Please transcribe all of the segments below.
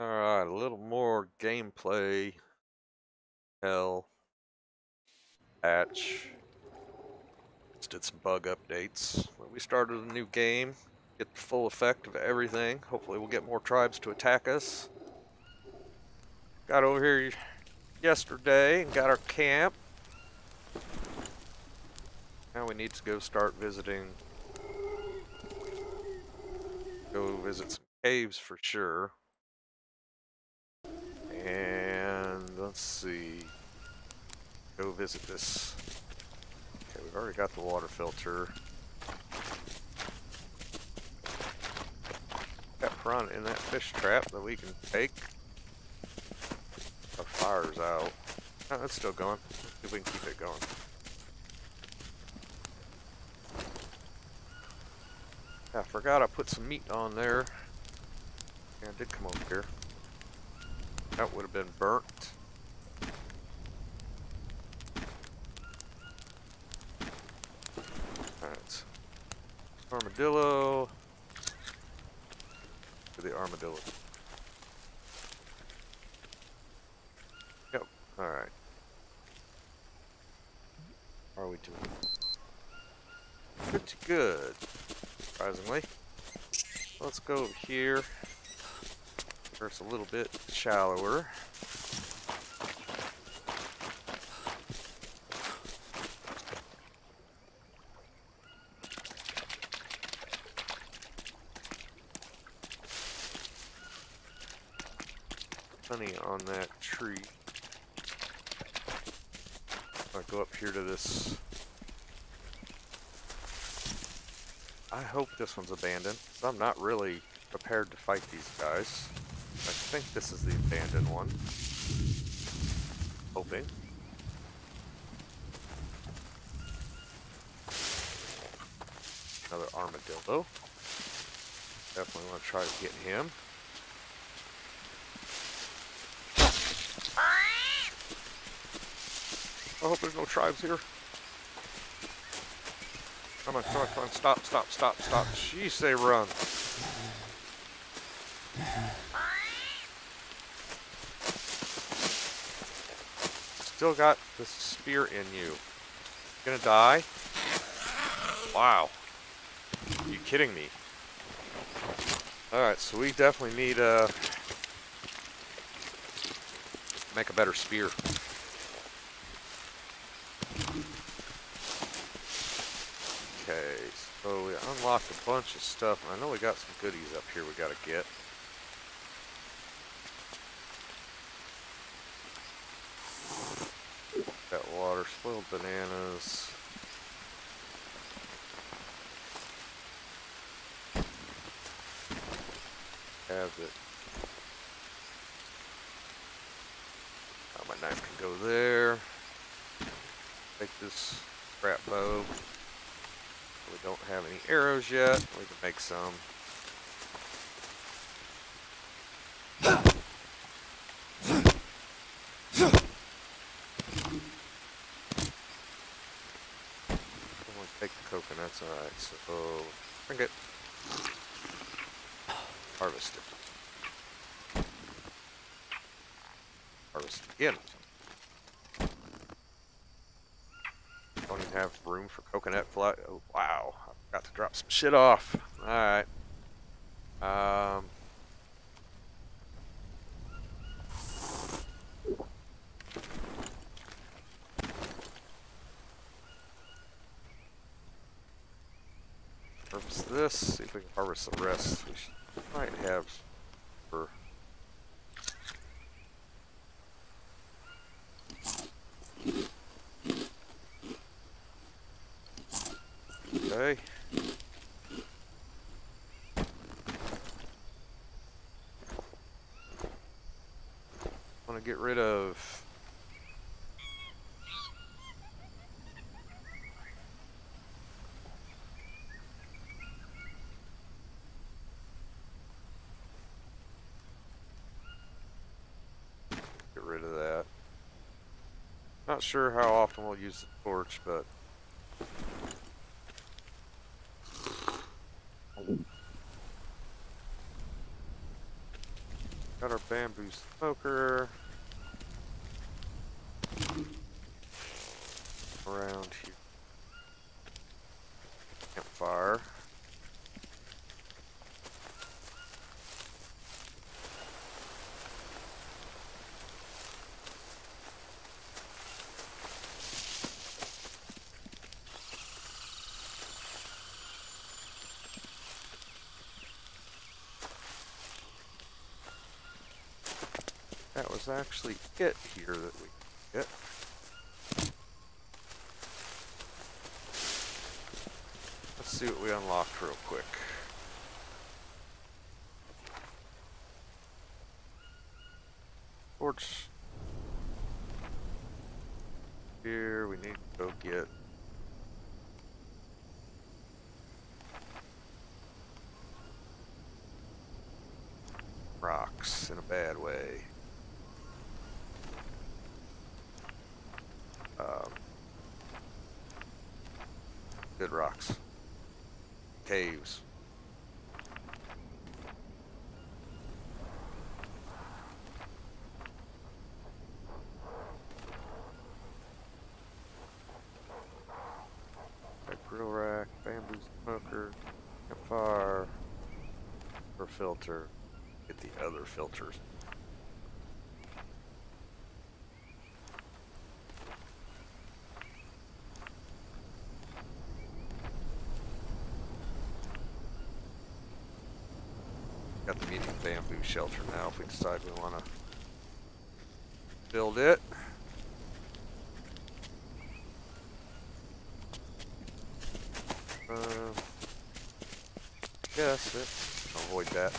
Alright, a little more gameplay. Hell. Patch. Just did some bug updates. We started a new game. Get the full effect of everything. Hopefully we'll get more tribes to attack us. Got over here yesterday and got our camp. Now we need to go start visiting. Go visit some caves for sure. And let's see. Go visit this. Okay, we've already got the water filter. Got piranha in that fish trap that we can take. Our fire's out. Oh, it's still going. Let's see if we can keep it going. I forgot I put some meat on there. Yeah, it did come over here. That would have been burnt. Alright. Armadillo. To the armadillo. Yep. Alright. How are we doing? Pretty good, surprisingly. Let's go over here where it's a little bit shallower. Honey on that tree. I'll go up here to this. I hope this one's abandoned, I'm not really prepared to fight these guys. I think this is the abandoned one. Hoping. Another armadillo. Definitely want to try to get him. I hope there's no tribes here. Come on, come on, come on. Stop, stop, stop, stop. Jeez, they run. Still got the spear in you. Gonna die? Wow. Are you kidding me? Alright, so we definitely need to uh, make a better spear. Okay, so we unlocked a bunch of stuff. I know we got some goodies up here we gotta get. Got bananas. Have it. Oh, my knife can go there. Take this scrap bow. We don't have any arrows yet. We can make some. take the coconuts, alright, so bring it. Harvest again. Don't even have room for coconut fly. Oh, wow. I got to drop some shit off. Alright. Um. Harvest this, see harvest the rest. We might have for Okay. Want to get rid of get rid of that. Not sure how often we'll use the torch, but Got our bamboo smoker. Around here. Campfire. Was actually it here that we get. Let's see what we unlocked real quick. Torch. Here we need to go get rocks in a bad way. Um, good rocks. Caves. Grill rack, bamboo smoker, campfire, or filter. Get the other filters. Got the medium bamboo shelter now if we decide we want to build it. Um, yes, it, avoid that.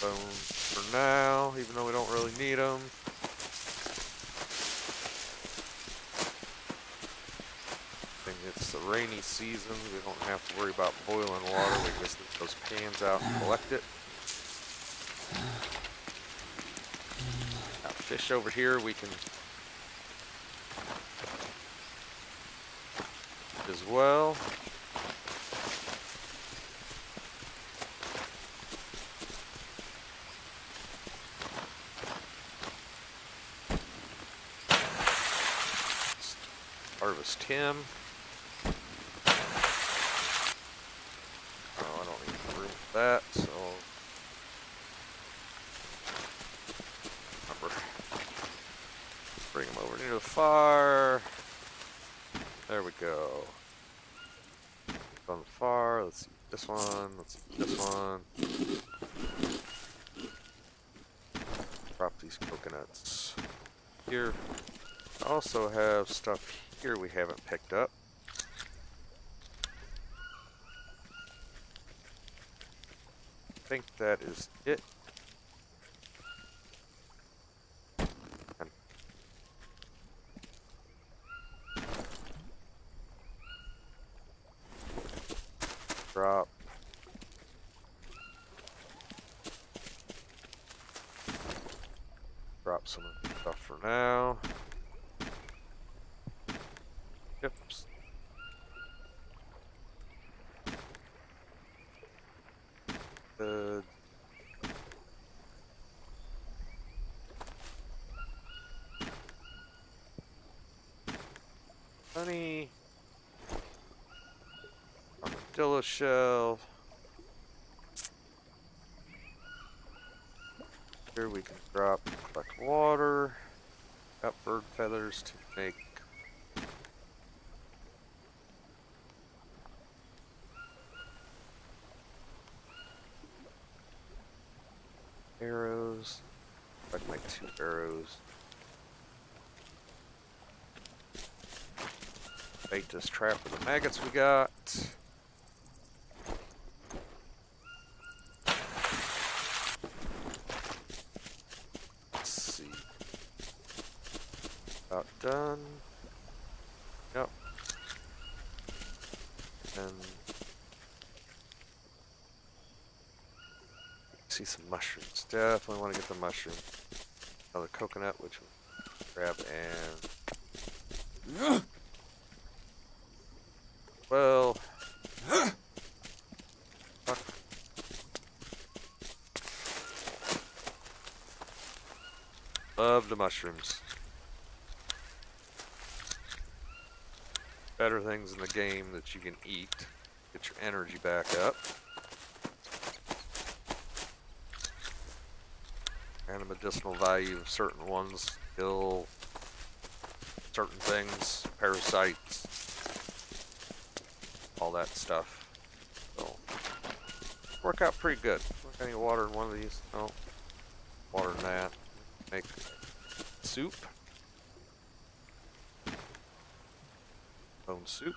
Bones for now, even though we don't really need them. thing. It's the rainy season. We don't have to worry about boiling water. We can just leave those pans out and collect it. Got fish over here we can as well. Harvest him. Oh, I don't need room that, so remember. Bring them over near the fire. There we go. On the fire, let's see this one, let's see this one. Drop these coconuts here. Also have stuff here we haven't picked up. I think that is it. And Drop. Drop some of the stuff for now. Yep. Uh, honey. Armadillo shell. We can drop, collect water. Got bird feathers to make arrows. Like my two arrows. Bait this trap with the maggots we got. the mushroom. Another coconut, which we'll grab and... Well... Fuck. Love the mushrooms. Better things in the game that you can eat. Get your energy back up. Medicinal value of certain ones. Kill certain things, parasites, all that stuff. So, work out pretty good. Look, any water in one of these? No. Water in that. Make soup. Bone soup.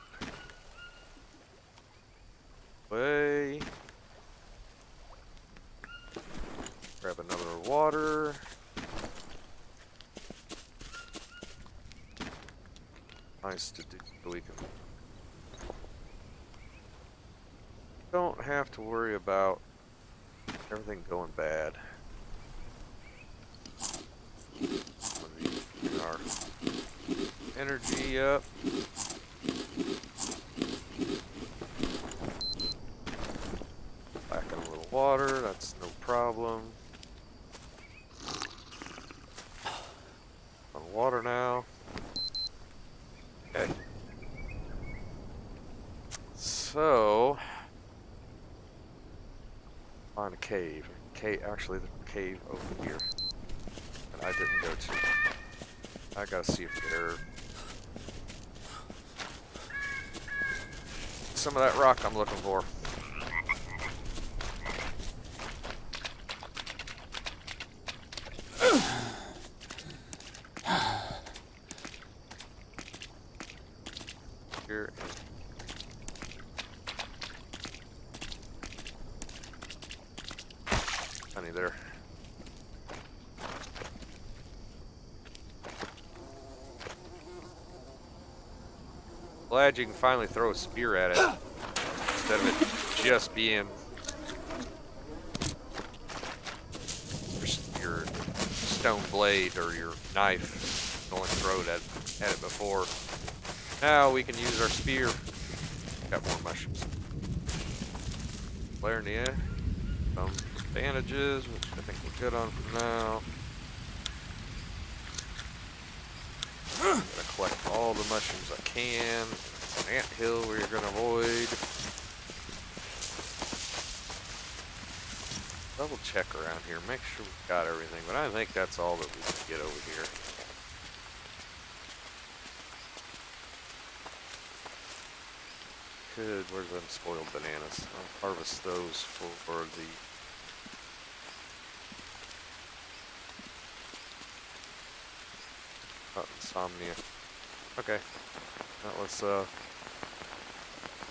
Way. Grab another water. To don't have to worry about everything going bad. Energy up. Back in a little water, that's no problem. On water now. Okay. So, find a cave. Cave, actually, the cave over here that I didn't go to. I gotta see if there. Some of that rock I'm looking for. Here and honey there. Glad you can finally throw a spear at it instead of it just being your, stone blade or your knife. You only throw it at, at it before. Now we can use our spear. Got more mushrooms. Flare in the air. Some bandages, which I think we're good on for now. Gotta collect all the mushrooms I can. An ant hill you're gonna avoid. Double check around here, make sure we've got everything, but I think that's all that we can get over here. Good, where's them spoiled bananas? I'll harvest those for, for the insomnia. Okay. That was, uh...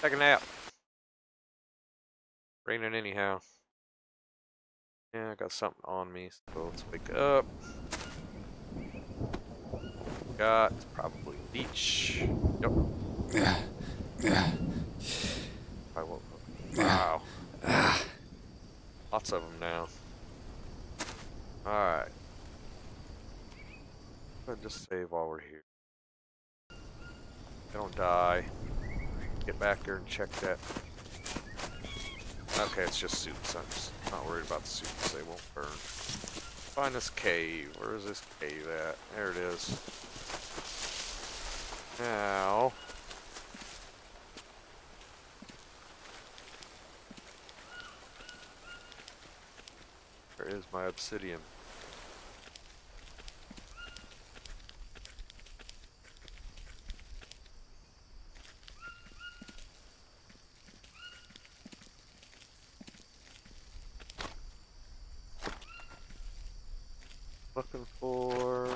Take a nap. Raining anyhow. Yeah, I got something on me, so let's wake up. Got probably leech. Yep. I woke up. Wow. Lots of them now. Alright. But just save while we're here. Don't die. Get back there and check that. Okay, it's just suits. I'm just not worried about the suits. They won't burn. Find this cave. Where is this cave at? There it is. Now. Where is my obsidian? For.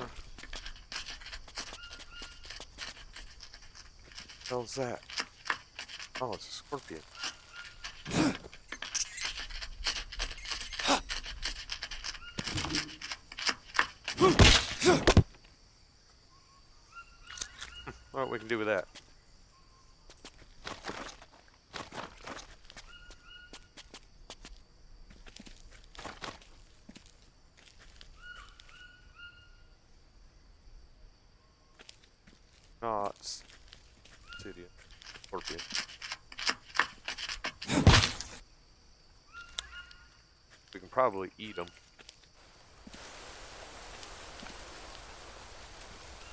Hell's that? Oh, it's a scorpion. what we can do with that? Oh, it's obsidian. Scorpion. We can probably eat them.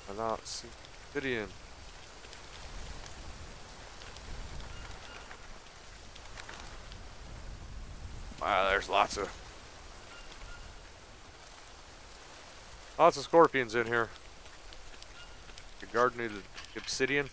Cannot see obsidian. Wow, there's lots of lots of scorpions in here. The garden needed obsidian.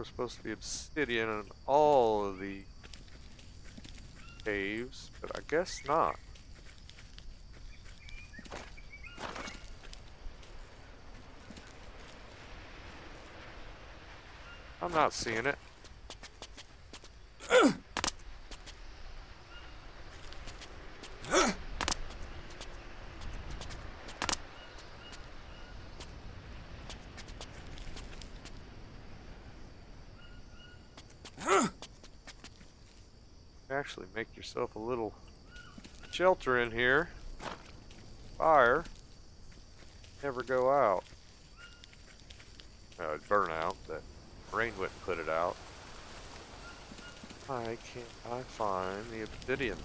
Was supposed to be obsidian in all of the caves, but I guess not. I'm not seeing it. Actually, make yourself a little shelter in here. Fire. Never go out. Uh, it'd burn out, but rain wouldn't put it out. Why can't I find the obsidian?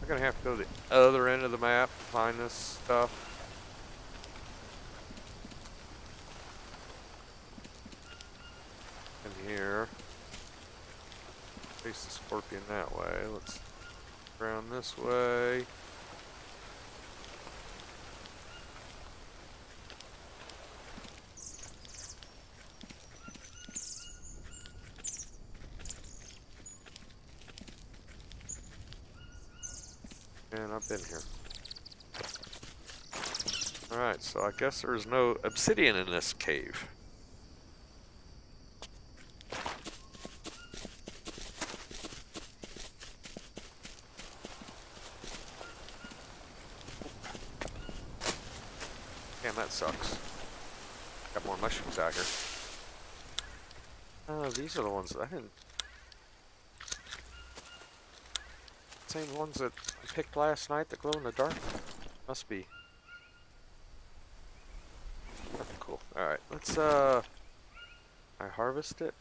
I'm gonna have to go to the other end of the map to find this stuff. In here. Face the scorpion that way. Let's around this way. And I've been here. Alright, so I guess there's no obsidian in this cave. Damn, that sucks. Got more mushrooms out here. Oh, these are the ones that I didn't... Same ones that I picked last night that glow in the dark? Must be. Cool. Alright, let's, uh... I harvest it?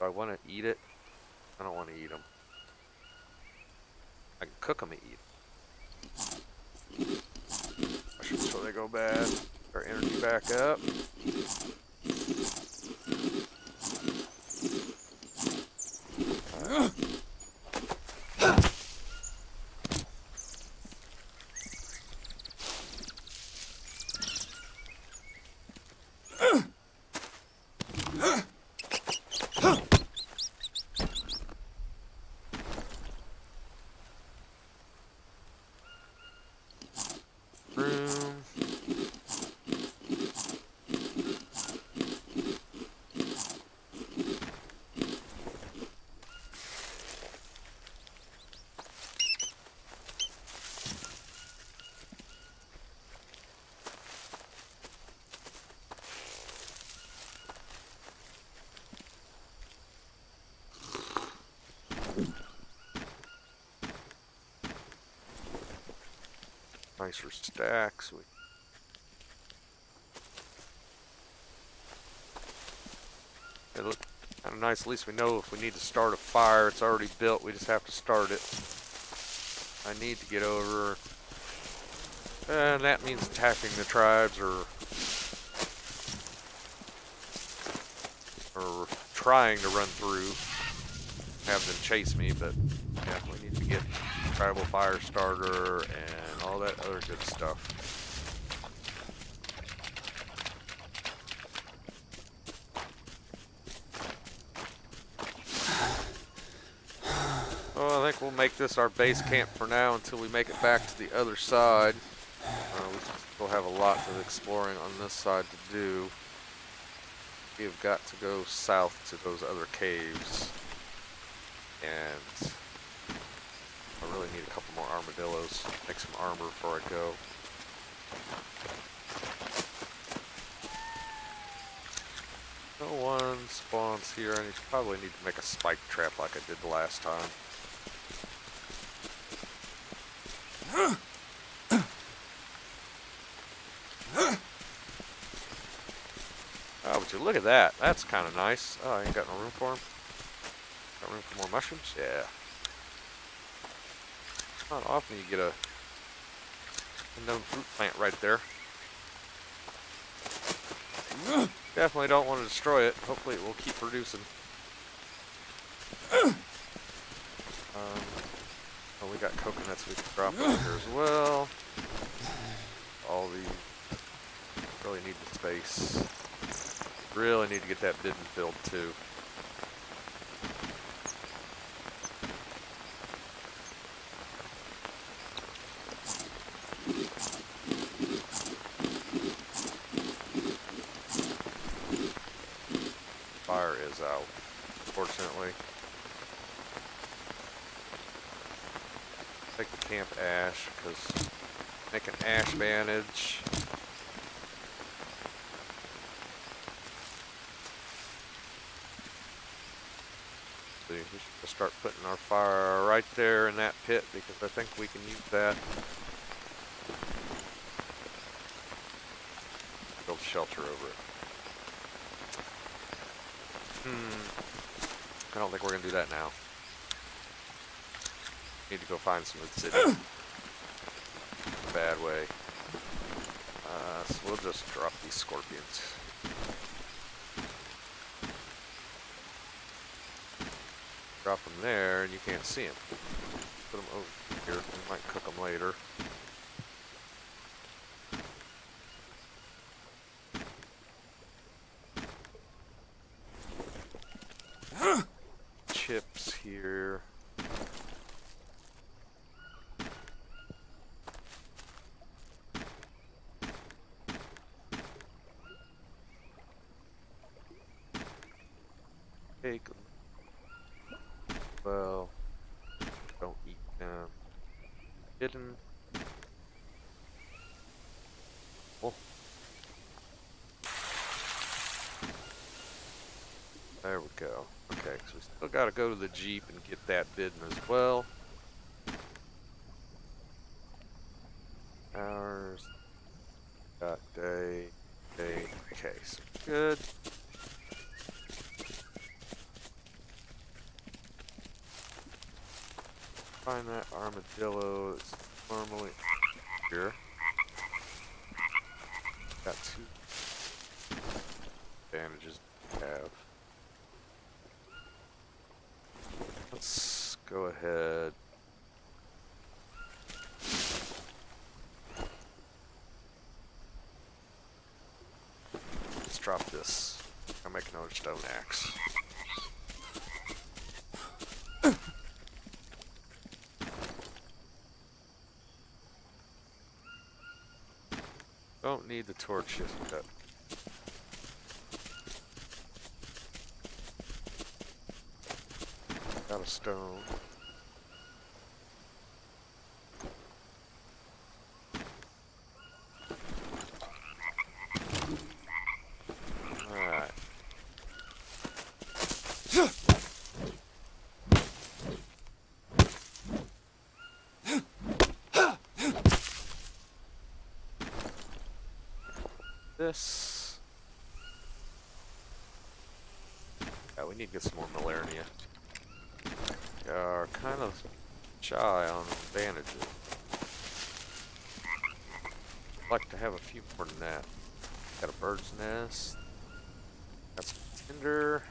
I want to eat it? I don't want to eat them. I can cook them and eat mushrooms before they go bad. Our energy back up. Room. Nicer stacks. We It look kind of nice. At least we know if we need to start a fire, it's already built. We just have to start it. I need to get over, and that means attacking the tribes or or trying to run through, have them chase me. But yeah, we need to get tribal fire starter and all that other good stuff. I think we'll make this our base camp for now until we make it back to the other side. Uh, we still have a lot of exploring on this side to do. We have got to go south to those other caves. And I really need a armadillos. Make some armor before I go. No one spawns here. I probably need to make a spike trap like I did the last time. Oh, would you look at that? That's kind of nice. Oh, I ain't got no room for them. Got room for more mushrooms? Yeah. Not often you get a unknown fruit plant right there. Definitely don't want to destroy it. Hopefully it will keep producing. Um, oh, we got coconuts we can drop over here as well. All the really need the space. Really need to get that bidon filled too. Fire is out, fortunately. Take the camp ash because make an ash bandage. See, we should start putting our fire right there in that pit because I think we can use that. Build shelter over it. Hmm. I don't think we're gonna do that now. Need to go find some obsidian. Bad way. Uh, so we'll just drop these scorpions. Drop them there, and you can't see. Them over here. We might cook them later. Chips here. Take 'em. Well, don't eat them. Hidden. Oh. There we go. Okay, so we still gotta go to the Jeep and get that bidon as well. Hours. Got day. Day. Okay, so good. Find that armadillo that's normally here. Got two bandages have. Let's go ahead. Let's drop this. I'll make another stone axe. Don't need the torch yet. Got a stone. Alright. This. Yeah, we need to get some more Molineria are kind of shy on bandages. I'd like to have a few more than that. Got a bird's nest. Got some tinder.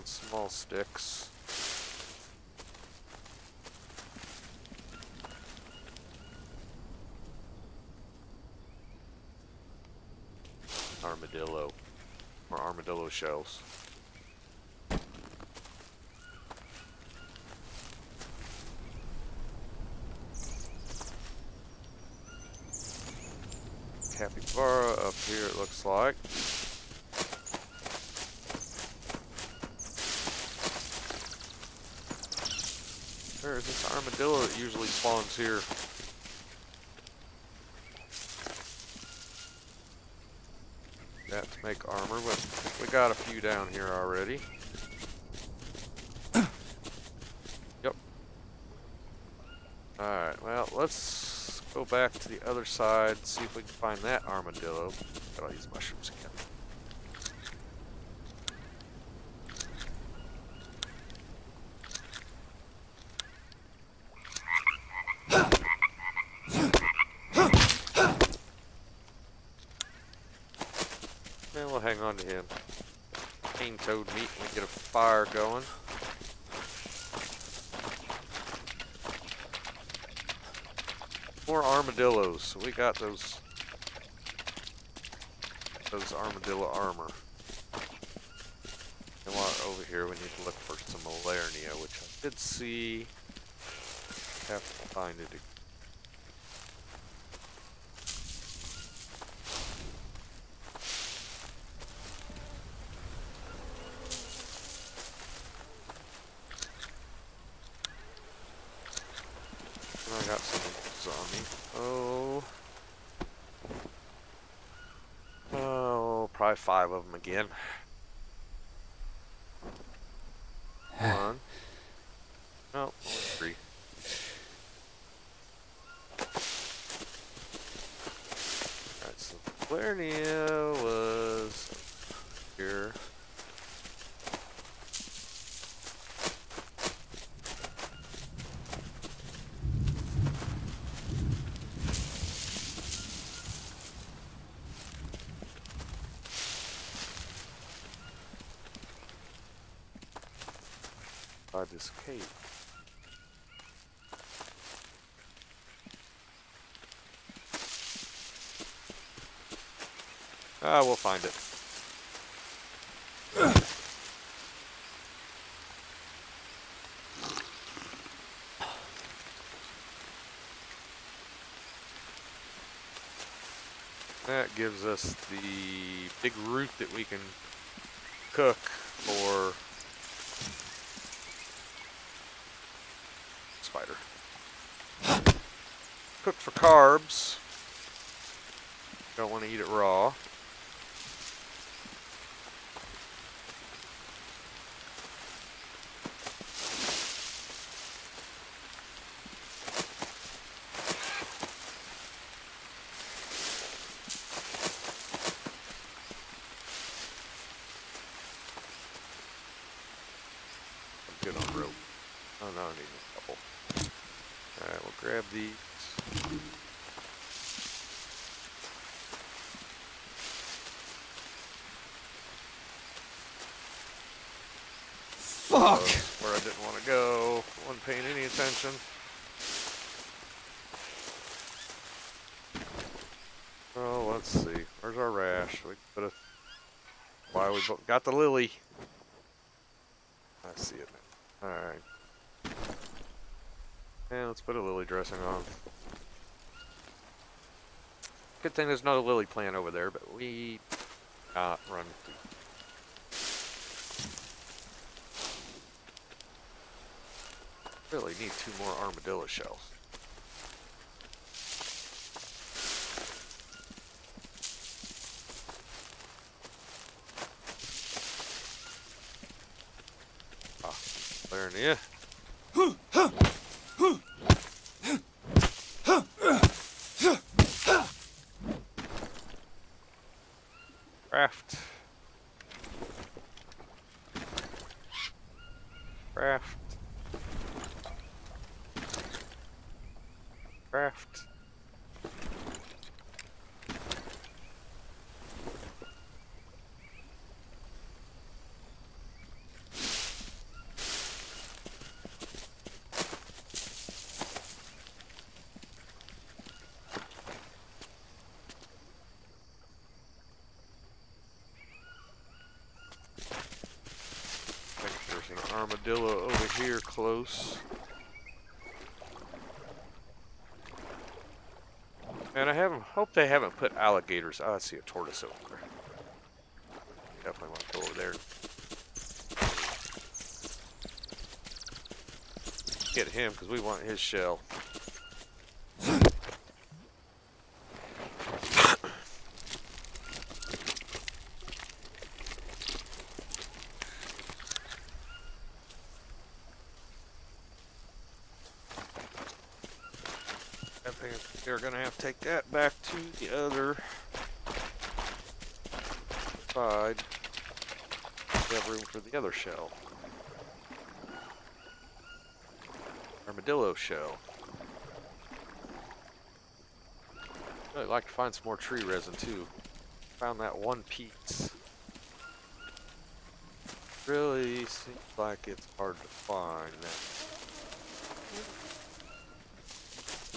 On small sticks. Armadillo. Or armadillo shells. capybara up here it looks like. Where is this armadillo that usually spawns here? That to make armor, but we got a few down here already. Yep. Alright, well, let's go back to the other side, see if we can find that armadillo. Got all these mushrooms again. Yeah, we'll hang on to him. Cane toad meat, we get a fire going. More armadillos. We got those those armadillo armor. And while over here we need to look for some Molineria, which I did see. Have to find it again. I got some on me. Oh. Oh, probably five of them again. One. No, three. Alright, so Lernia was here. by this cave. Ah, we'll find it. That gives us the big root that we can cook for spider. Cook for carbs. Don't want to eat it raw. I'm good on rope. Oh no, I need a couple. Alright, we'll grab these. Fuck! Goes Where I didn't want to go. Wasn't paying any attention. Oh, let's see. Where's our rash? We put a. Why we got the lily? I see it. All right. Yeah, let's put a lily dressing on. Good thing there's no lily plant over there, but we not run. through- Really need two more armadillo shells. Ah, there near. Craft. Craft. Craft. I think there's an armadillo over here close. And I haven't hope they haven't put alligators. Oh, I see a tortoise over there. Definitely want to go over there. Get him because we want his shell. We're gonna have to take that back to the other side. We have room for the other shell. Armadillo shell. I'd like to find some more tree resin too. Found that one piece. Really seems like it's hard to find now.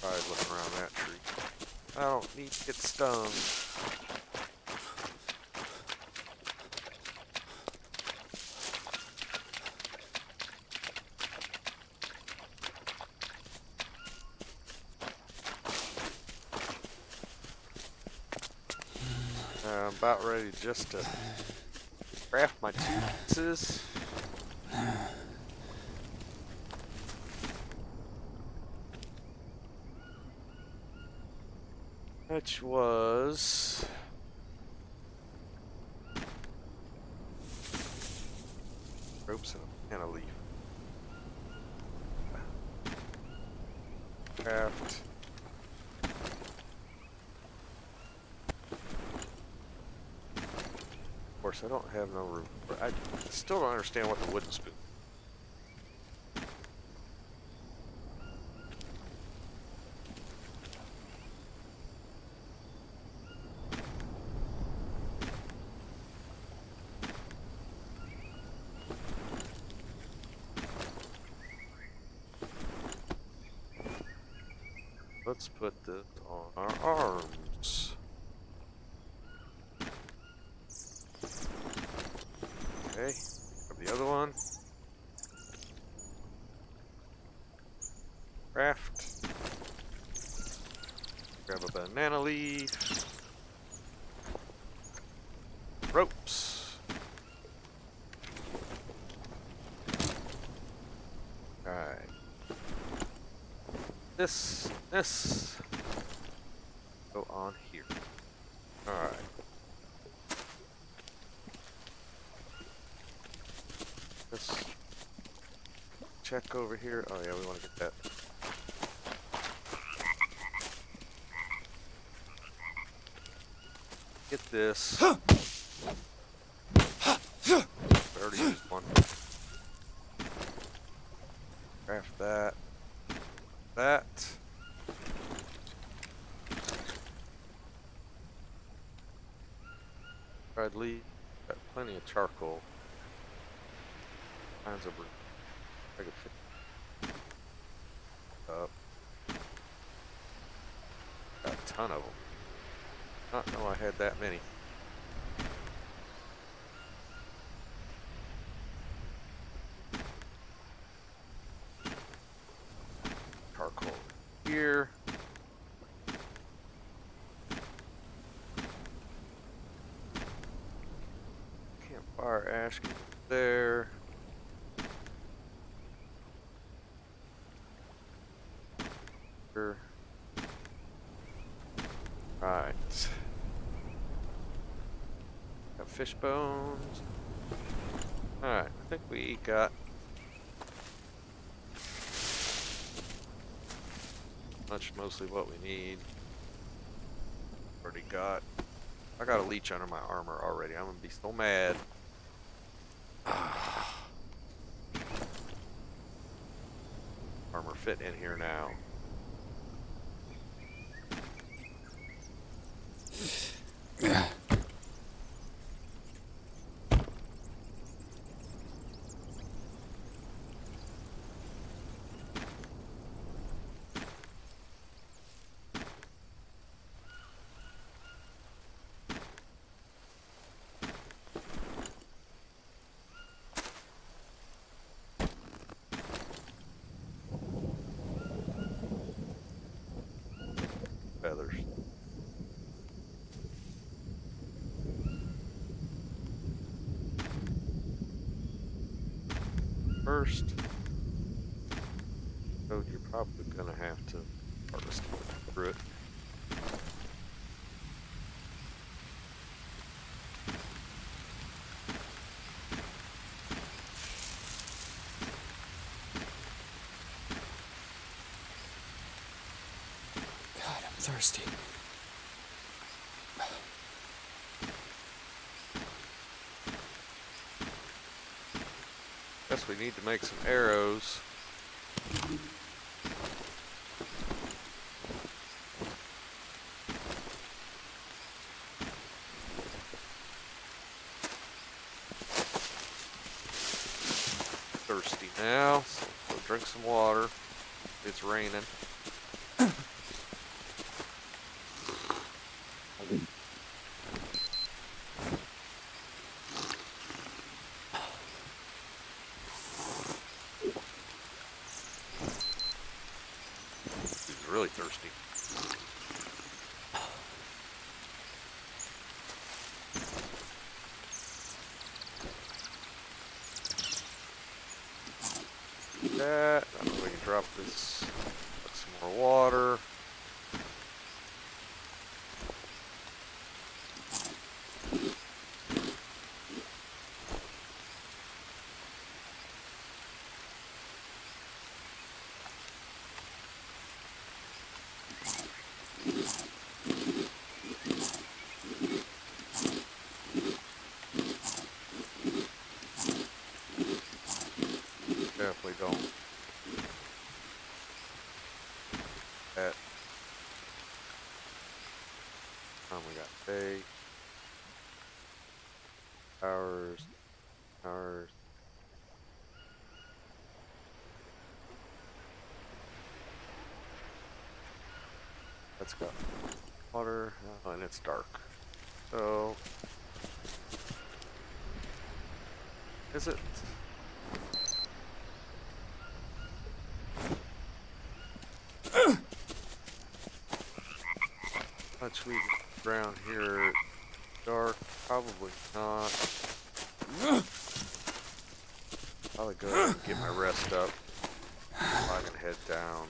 Try looking around that tree. I don't need to get stung. Uh, I'm about ready just to craft my two pieces. Which was ropes and a leaf. Craft. Of course, I don't have no room. I still don't understand what the wooden spoon. Let's put this on our arms. Okay, grab the other one. Craft. Grab a banana leaf. Ropes. Alright. This, this. Go on here. Alright. Let's check over here. Oh yeah, we want to get that. Get this. I already used one. Craft that. That. I'd leave. Got plenty of charcoal. I could fit up. Got a ton of them. Not know I had that many. Charcoal here. Campfire ash can go there. Sure. Right. Got fish bones. Alright, I think we got much mostly what we need. Already got. I got a leech under my armor already. I'm gonna be so mad. armor fit in here now. Feathers. First, so you're probably gonna have to harvest through it. Thirsty. We need to make some arrows. Thirsty now, so drink some water. It's raining. He's really thirsty. That, I don't know if we can drop this, put some more water. Definitely don't. That. Um, we got day. Hours. Hours. Let's go. Water, oh, and it's dark. So. Is it? much we around here dark? Probably not. Probably go and get my rest up. I can head down.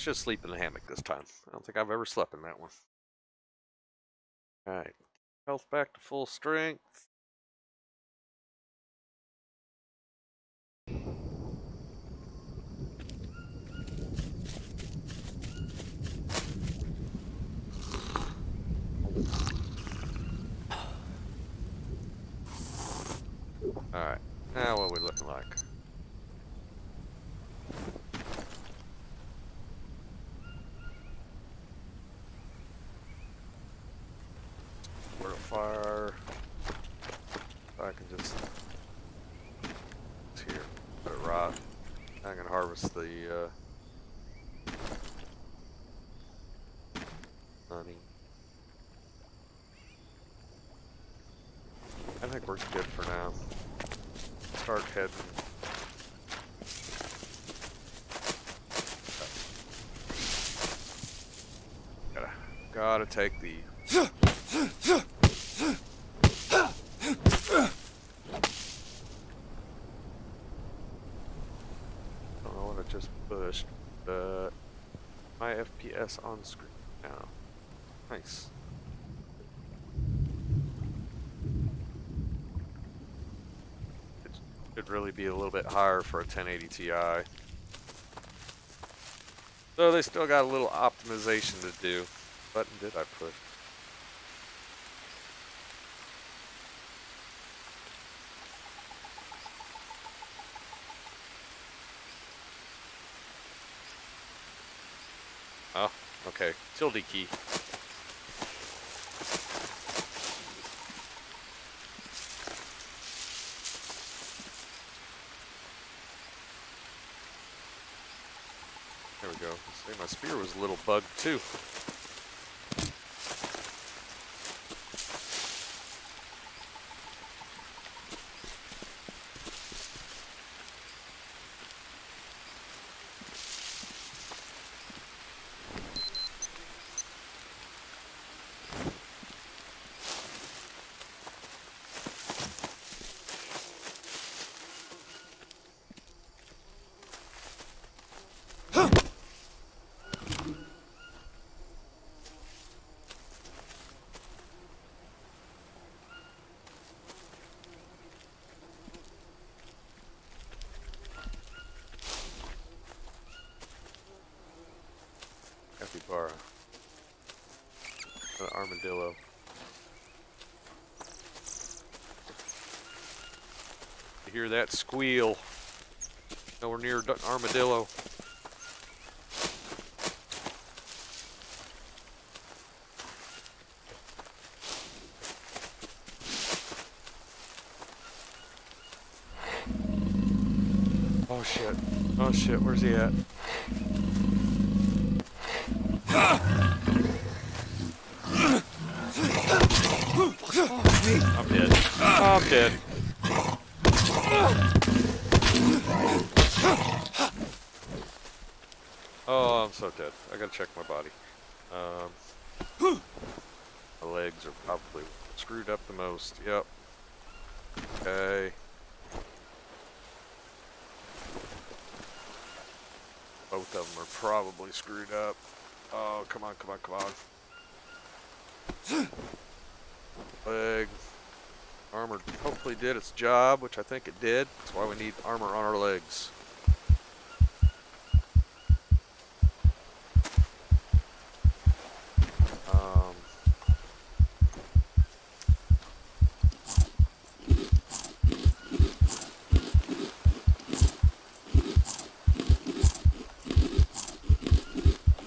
Let's just sleep in the hammock this time. I don't think I've ever slept in that one. Alright. Health back to full strength. Alright. Now what are we looking like? Word of fire. I can just it's here. Let it rot. I can harvest the uh honey. I think we're good for now. Start heading. Gotta gotta take the don't know what I just pushed, but my FPS on screen now. Nice. It should really be a little bit higher for a 1080 Ti. So they still got a little optimization to do. Button did I push? Oh, okay. Tilde key. There we go. Say my spear was a little bugged too. Armadillo. You hear that squeal? Nowhere near armadillo. Oh shit. Oh shit, where's he at? I'm dead. I'm dead. Oh, I'm so dead. I gotta check my body. Um, my legs are probably screwed most. Yep. Okay. Both of them are probably screwed up. Oh, come on, come on, come on. Leg. Armor hopefully did its job, which I think it did. That's why we need armor on our legs. Um,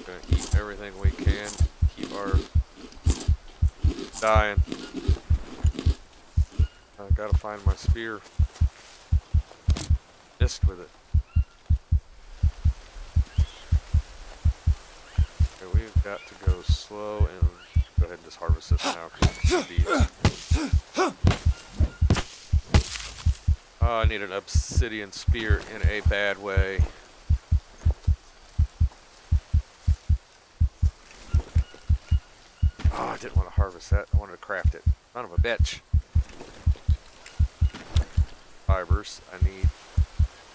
gonna eat everything we can. Keep our dying. I gotta find my spear. Missed with it. Okay, we've got to go slow and go ahead and just harvest this now. Oh, I need an obsidian spear in a bad way. Oh, I didn't want to harvest that. I wanted to craft it. Son of a bitch. Fibers. I need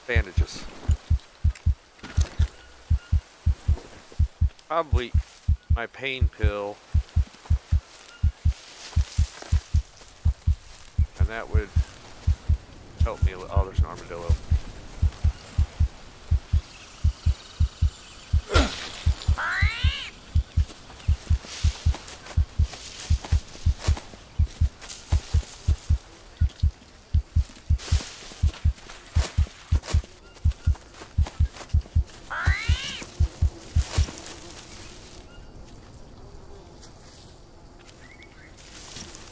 bandages. Probably my pain pill. And that would help me. a li- Oh, there's an armadillo.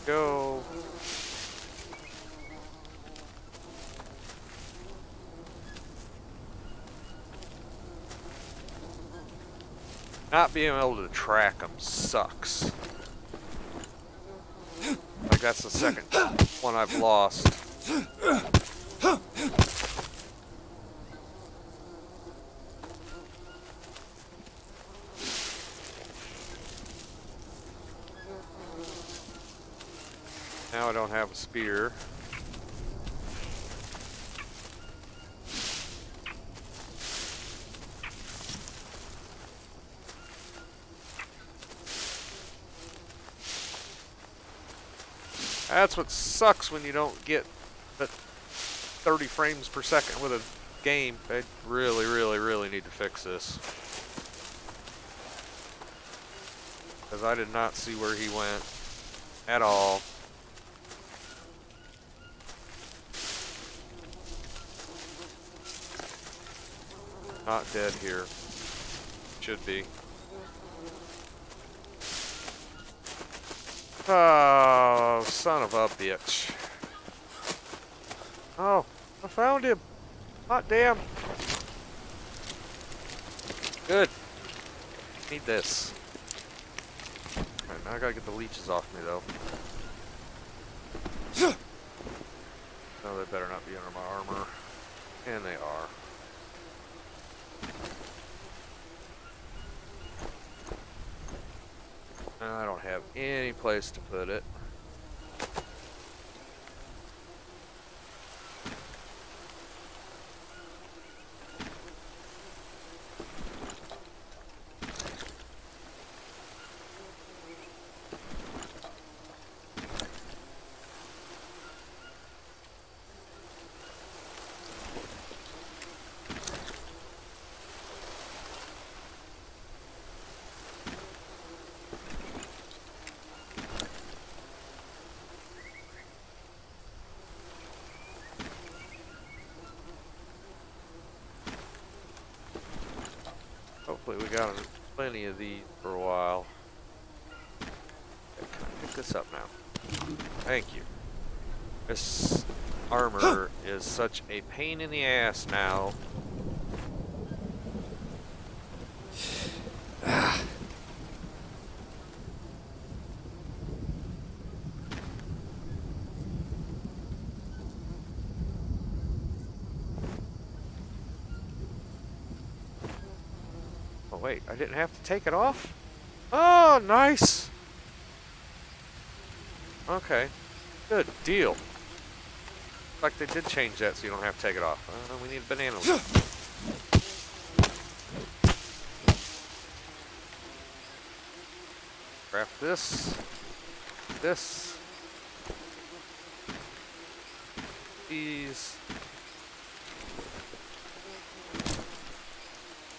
Go. Not being able to track them sucks. Like that's the second one I've lost. Now I don't have a spear. That's what sucks when you don't get the 30 frames per second with a game. They really, really, really need to fix this. Because I did not see where he went at all. Not dead here. Should be. Oh, son of a bitch. Oh, I found him. Hot damn. Good. Need this. Alright, now I gotta get the leeches off me though. No, they better not be under my armor. And they are. I don't have any place to put it. Plenty of these for a while. Pick this up now. Thank you. This armor is such a pain in the ass now. Wait, I didn't have to take it off? Oh, nice! Okay, good deal. Like they did change that so you don't have to take it off. Uh, we need a banana leaf. Craft this. This. These.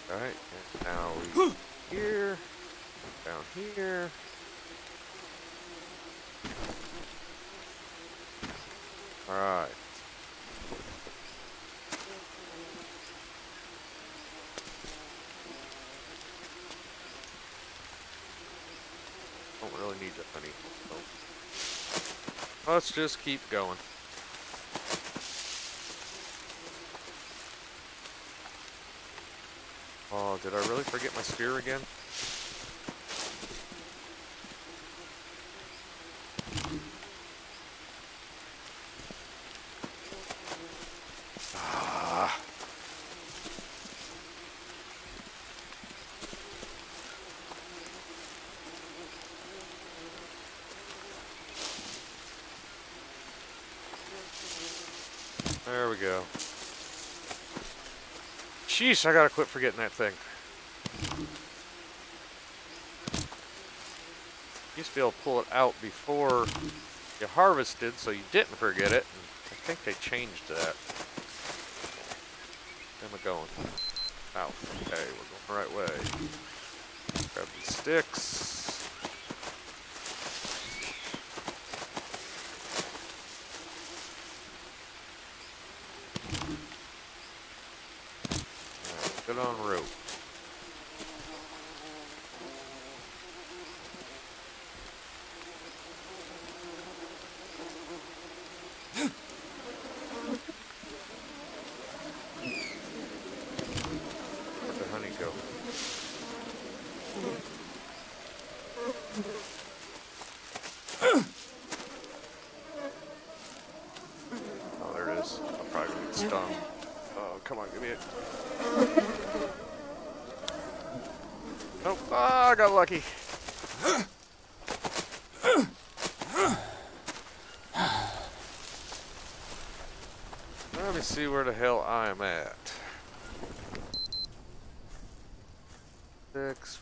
Alright, and now we here. Down here. Alright. Don't really need the honey. So. Let's just keep going. Oh, did I really forget my spear again? Ah. There we go. Jeez, I gotta quit forgetting that thing. To pull it out before you harvested so you didn't forget it. I think they changed that. Where am I going? Out. Okay, we're going the right way. Grab these sticks. Alright, Good on rope. Where'd the honey go? Oh, there it is. I'm probably gonna get stung. Oh, come on, give me it. Nope. Ah, I got lucky. Let me see where the hell I'm at. Six.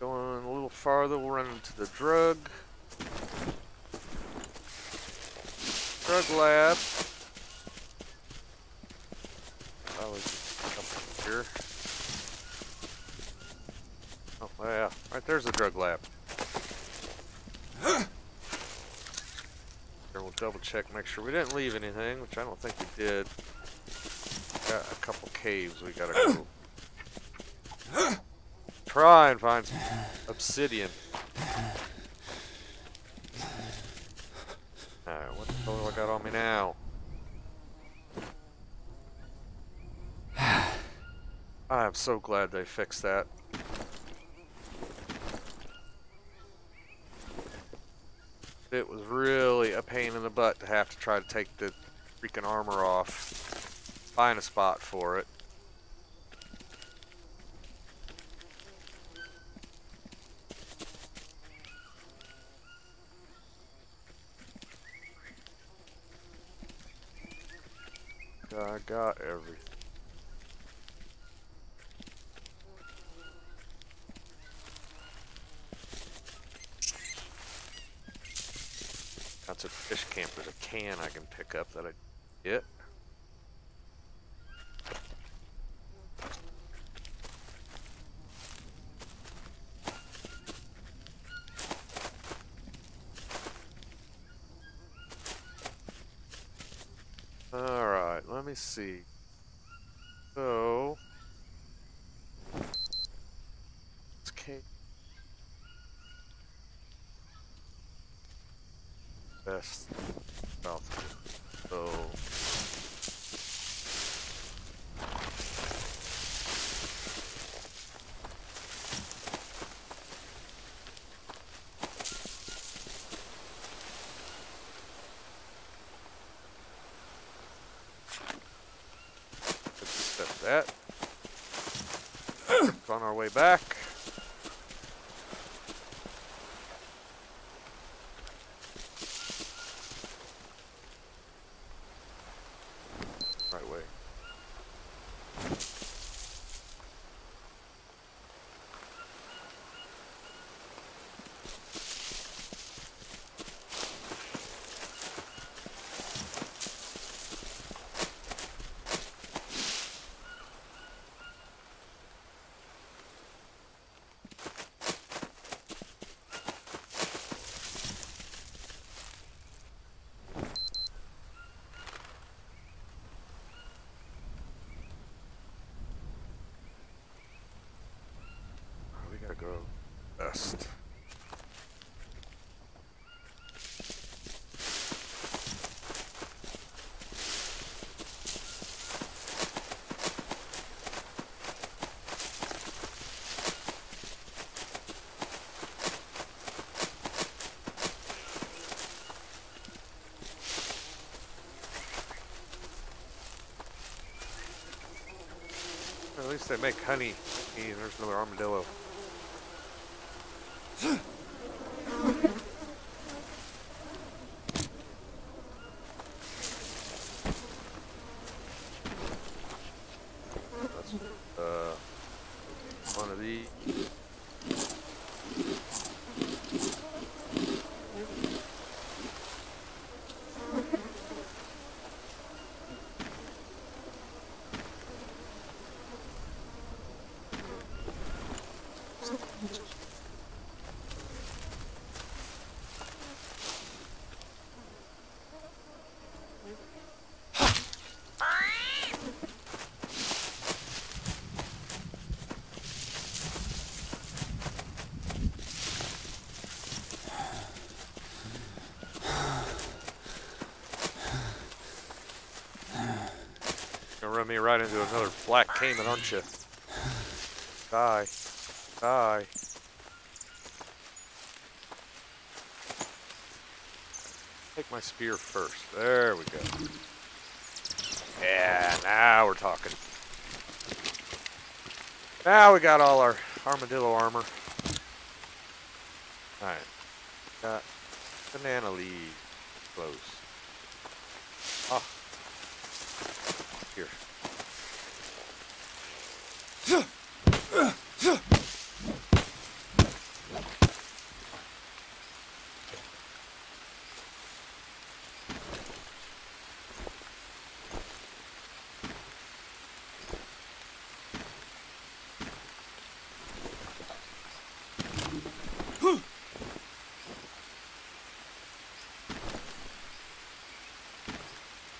Going a little farther, we'll run into the drug. Drug lab. Probably up here. Oh, yeah. Right there's the drug lab. Here, we'll double check, make sure we didn't leave anything, which I don't think we did. Got a couple caves we gotta go. Try and find obsidian. Alright, what the hell do I got on me now? I am so glad they fixed that. It was really a pain in the butt to have to try to take the freaking armor off. Find a spot for it. I got everything. That's a fish camp. There's a can I can that I get. Alright, let me see. So. It's K. Best they make honey. Hey, there's another armadillo. That's uh one of these. Gonna run me right into another black caiman, aren't you? Die. Die. Take my spear first. There we go. Yeah, now we're talking. Now we got all our armadillo armor. Alright. Got banana leaf clothes. Ah. Here.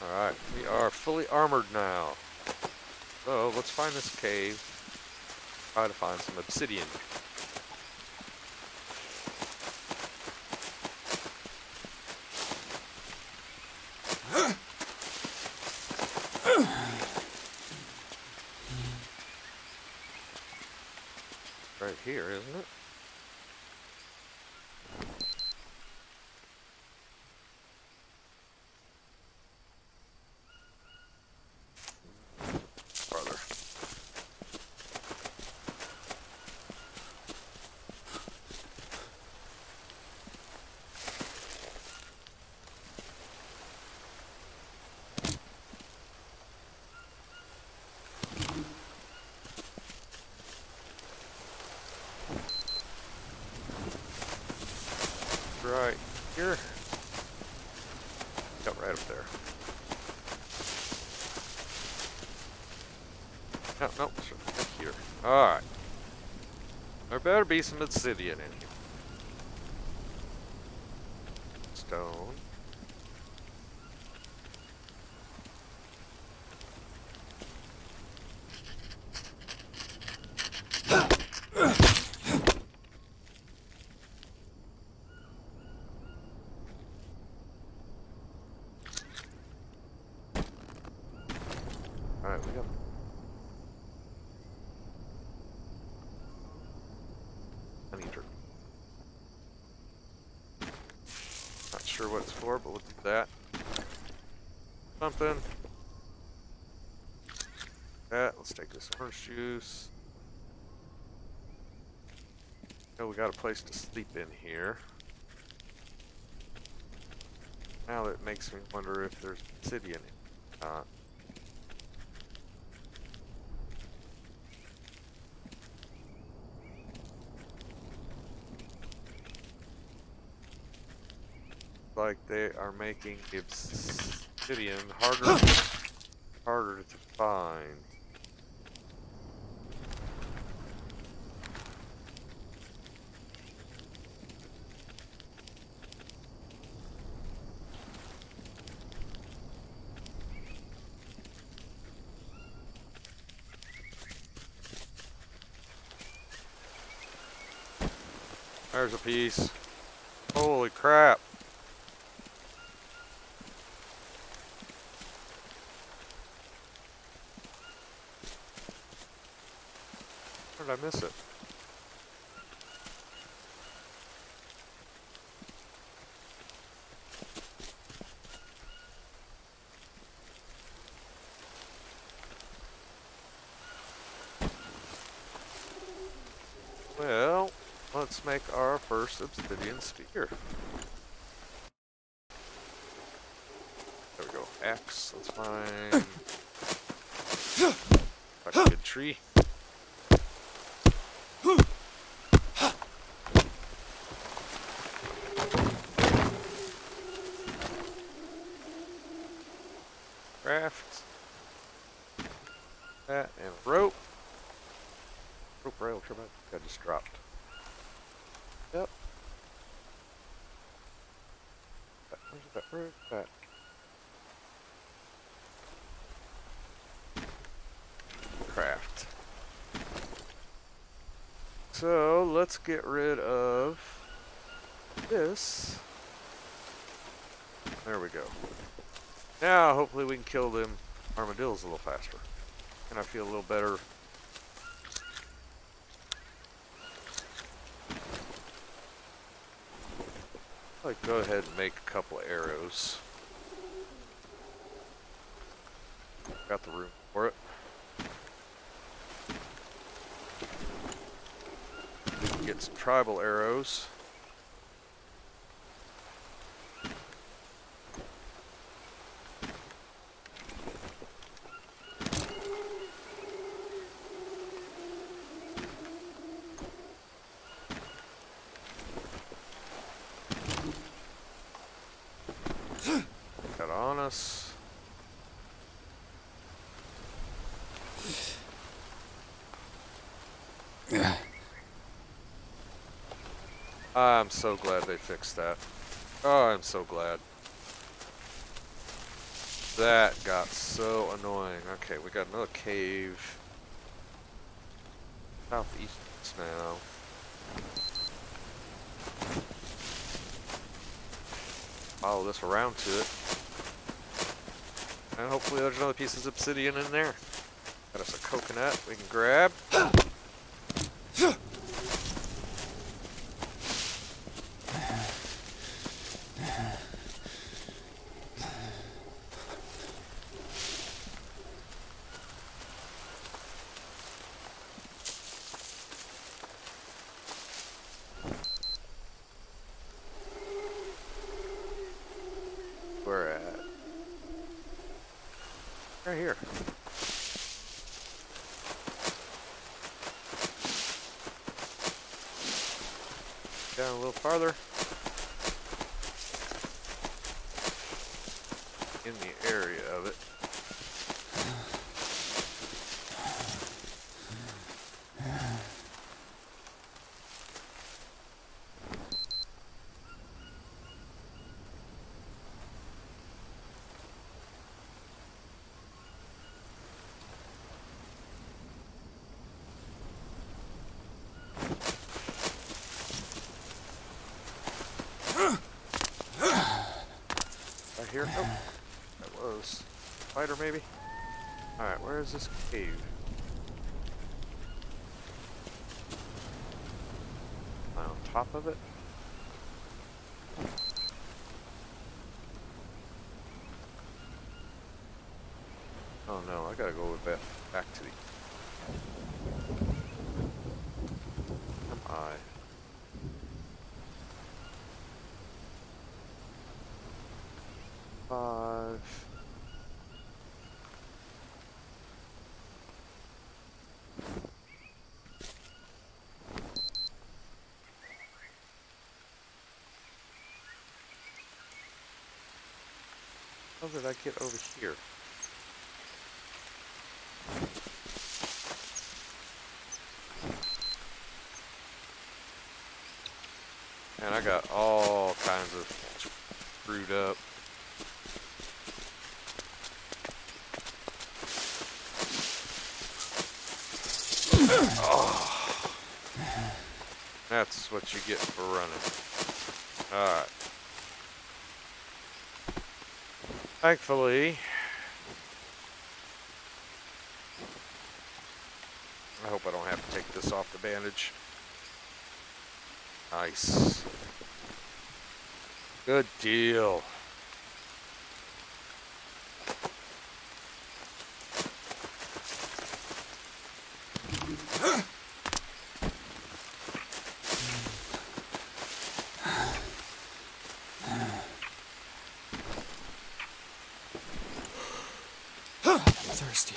Alright, we are fully armored now. Oh, let's find this cave. Try to find some obsidian. Right here, isn't it? Farther. Right here. Got right up there. Oh, no, no, sure, right here. Alright. There better be some obsidian in here. Stone. sure what it's for, but we'll do that. Something. That. Let's take this orange juice. Oh, we got a place to sleep in here. Now that makes me wonder if there's obsidian in it. Uh, like they are making obsidian harder harder to find. There's a piece. Holy crap. Where did I miss it? Well, let's make our first obsidian spear. There we go. Axe. Let's find a good tree. Craft. That and rope. Rope rail, come on. I just dropped. Yep. Where's that? Where's that? Craft. So let's get rid of this. There we go. Now hopefully we can kill them armadillos a little faster. And I feel a little better I'd go ahead and make a couple arrows. Got the room for it. We can get some tribal arrows. Got on us. I'm so glad they fixed that. Oh, I'm so glad. That got so annoying. Okay, we got another cave. Southeast now. Follow this around to it. And hopefully there's another piece of obsidian in there. Got us a coconut we can grab. We're at right here. Down a little farther. In the area of it. Right here? Oh, that was spider maybe. All right, where is this cave? On top of it? bit back to the. Am I? Five. How did I get over here? And I got all kinds of screwed up. Oh. That's what you get for running. Alright. Thankfully, I hope I don't have to take this off the bandage. Nice. Good deal. thirsty.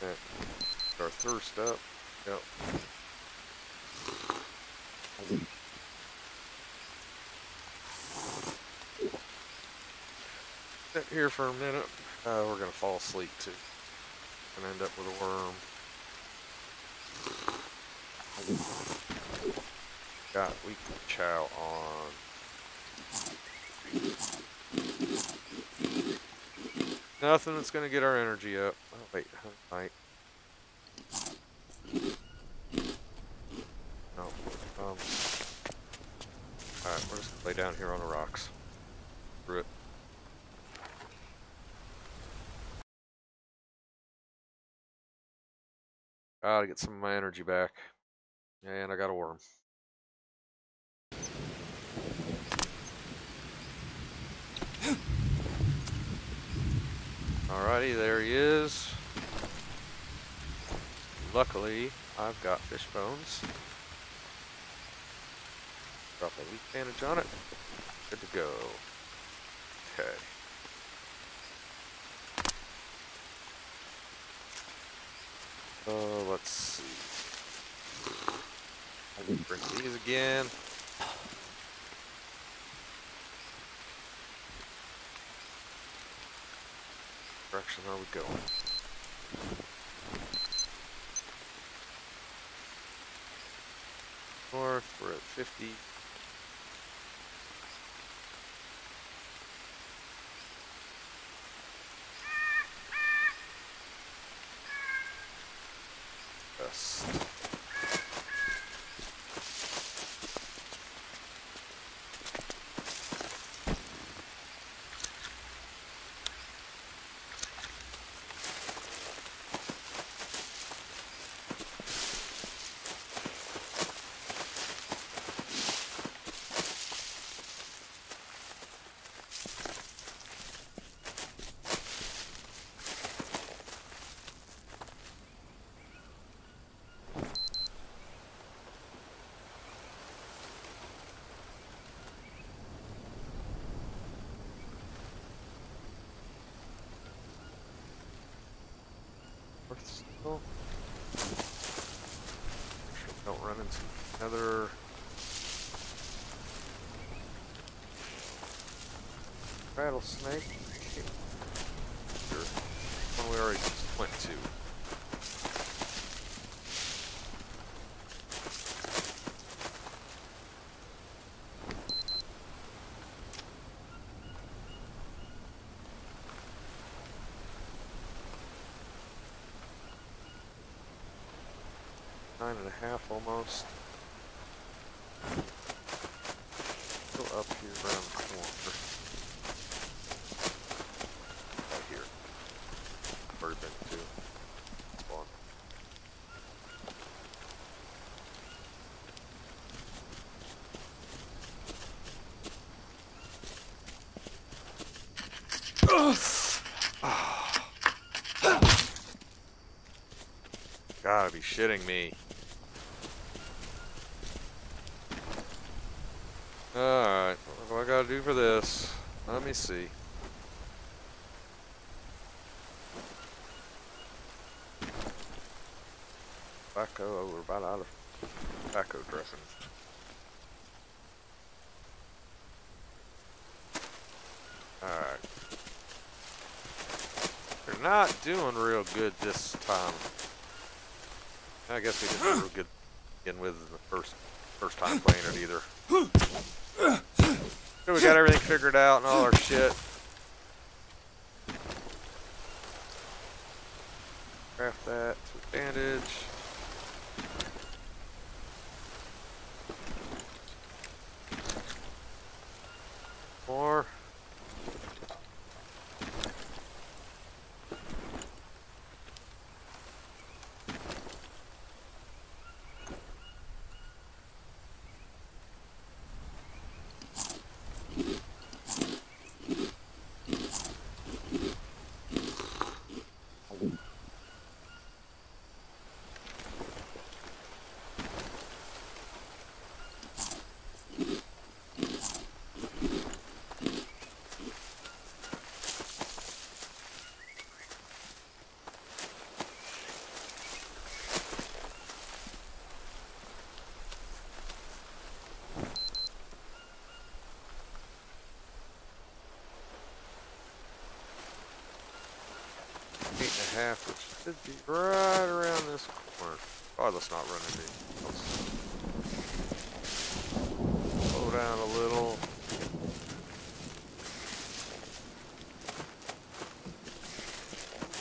Get our thirst up. Yep. Sit here for a minute. Uh, we're gonna fall asleep too. And end up with a worm. Got weak chow on. Nothing that's gonna get our energy up. Oh wait, might. No. Um. Alright, we're just gonna lay down here on the rocks. Screw it. Gotta get some of my energy back. And I got a worm. Alrighty, there he is. Luckily, I've got fish bones. Drop a weak bandage on it. Good to go. Okay. Oh, let's see. I can bring these again. direction are we going? North, we're at 50. Don't run into another rattlesnake. One we already went to. Nine and a half almost. Go up here around the corner. Right here. Already been to. Spawn. Gotta be shitting me. Alright, what do I gotta do for this? Let me see. Tobacco, oh, we're about out of tobacco dressing. Alright. They're not doing real good this time. I guess we didn't do real good begin with the first first time playing it either. We got everything figured out and all our shit. Craft that to bandage. More. Eight and a half, which should be right around this corner. Oh, let's not run into anything else. Slow down a little.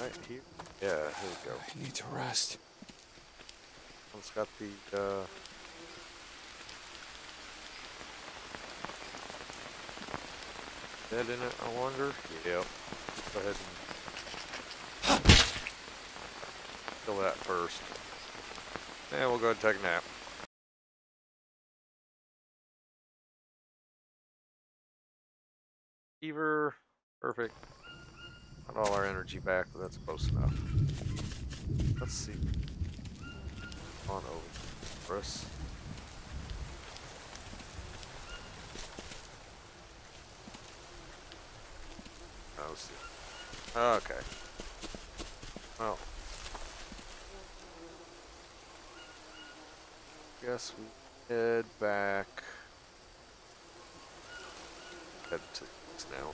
Right here. Yeah, here we go. I need to rest. One's got the, uh... Dead in it, I wonder? Yep. Go ahead and... Kill that first. And we'll go ahead and take a nap. Fever. Perfect. Got all our energy back, but that's close enough. Let's see. On over for us. Oh, see. Okay. Well. Guess we head back. Head to now.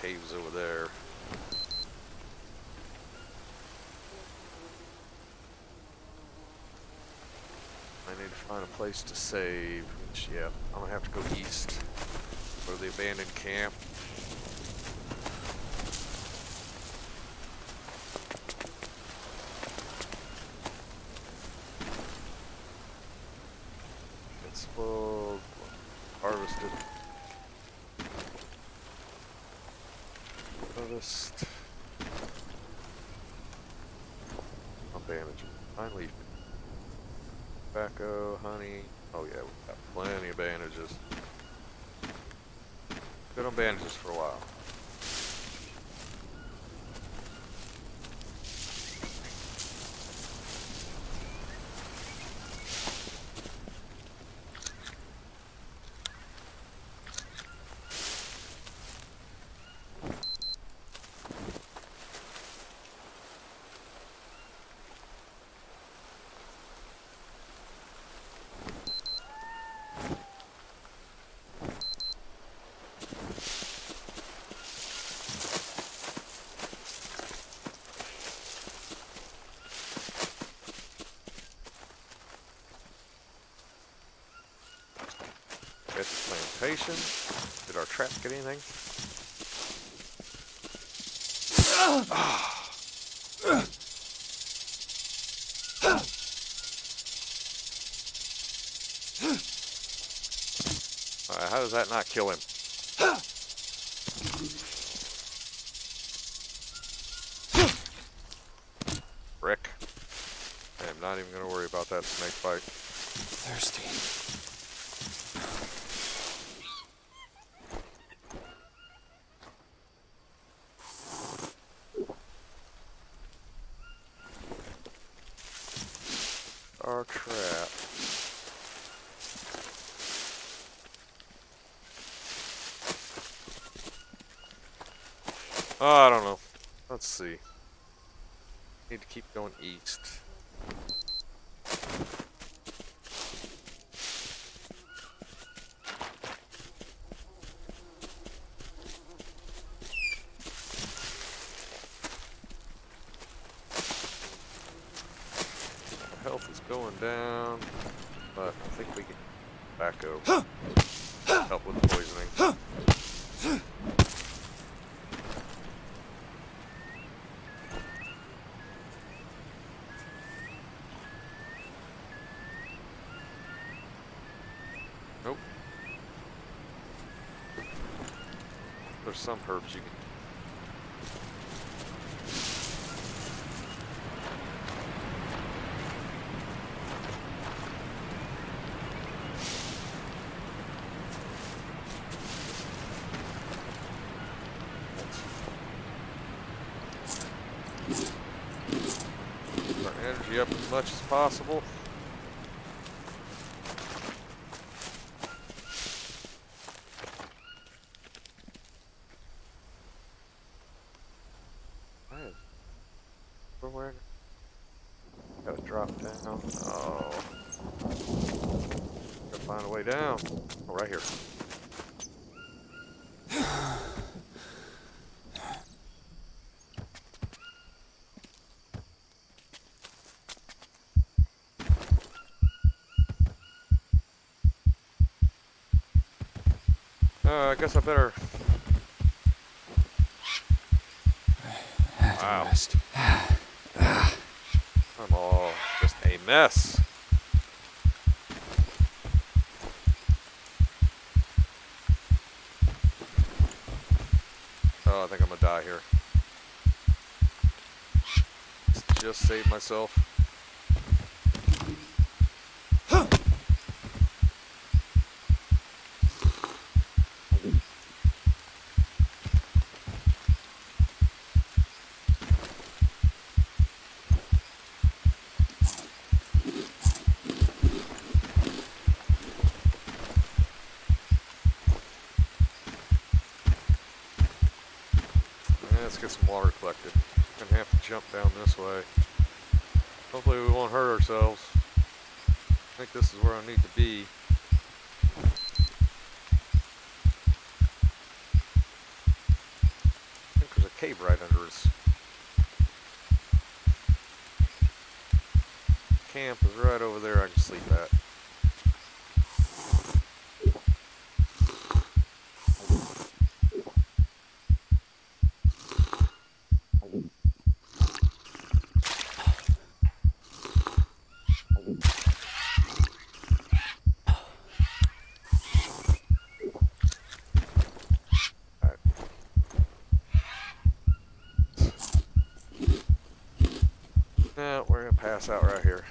Caves over there. I need to find a place to save, which, yeah, I'm gonna have to go east. Go to the abandoned camp. The plantation. Did our traps get anything? Ah. Alright, how does that not kill him? Rick. I am not even going to worry about that snake bite. Thirsty. Need to keep going east. Health is going down, but I think we can back over. Help with the poisoning. Nope. There's some herbs you can. Our energy up as much as possible. I have- Where, where? Gotta drop down. Oh. Gotta find a way down. Oh, right here. Uh, I guess I better. Wow. I'm all just a mess. Oh, I think I'm gonna die here. Just save myself. Yeah, let's get some water collected. Gonna have to jump down this way. Hopefully we won't hurt ourselves. I think this is where I need to be. I think there's a cave right under us. Camp is right over there I can sleep at. Alright. Now we're gonna pass out right here.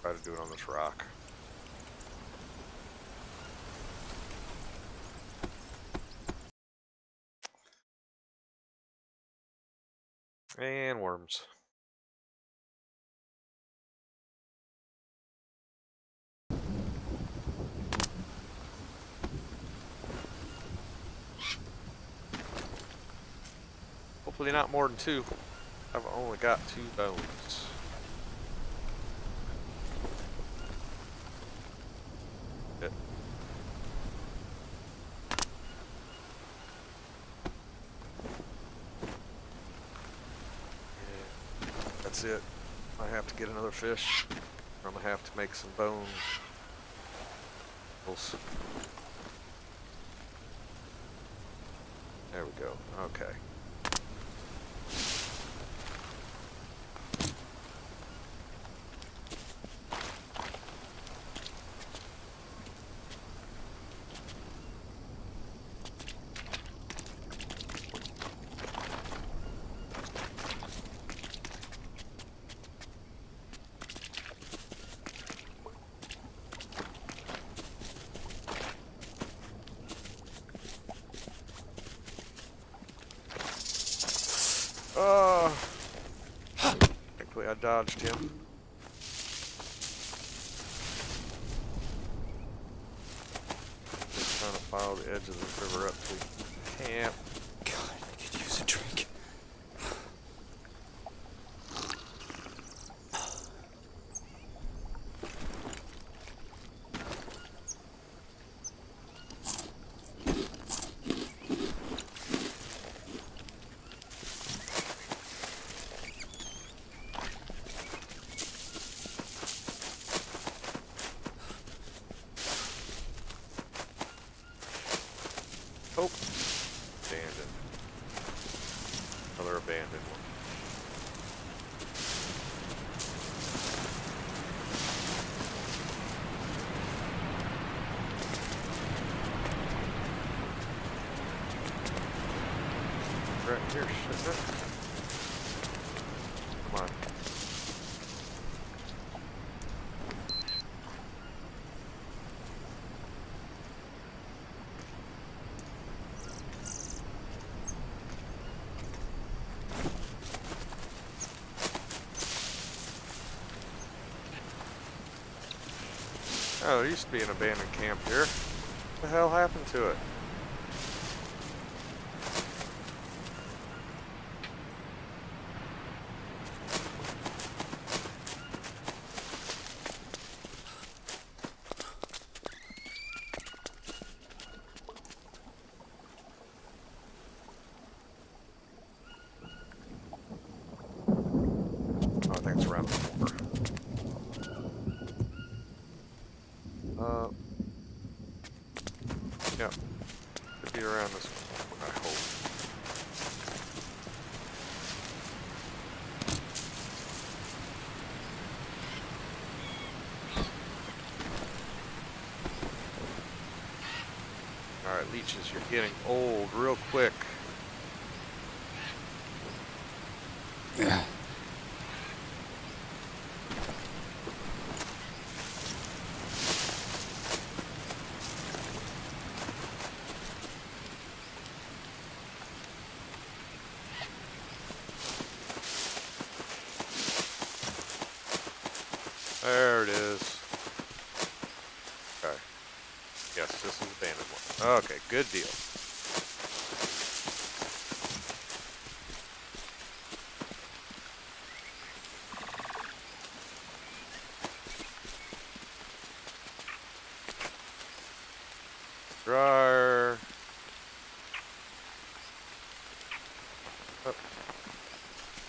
Try to do it on this rock. And worms. Hopefully not more than two. I've only got two bones. Good. Yeah, that's it. I fish. I'm gonna have to make some bones. There we go. Okay. Luckily I dodged him. Just trying to follow the edge of the river up to camp. God, I could use a drink. Oh, abandoned. Another abandoned one. Right here, shouldn't? Come on. Oh, there used to be an abandoned camp here. What the hell happened to it? Oh, I think it's around the corner. Uh, yeah, could be around this one, I hope. Alright, leeches, you're getting old real quick. Yeah. There it is. Okay. Yes, this is abandoned one. Okay, good deal. Dryer. Up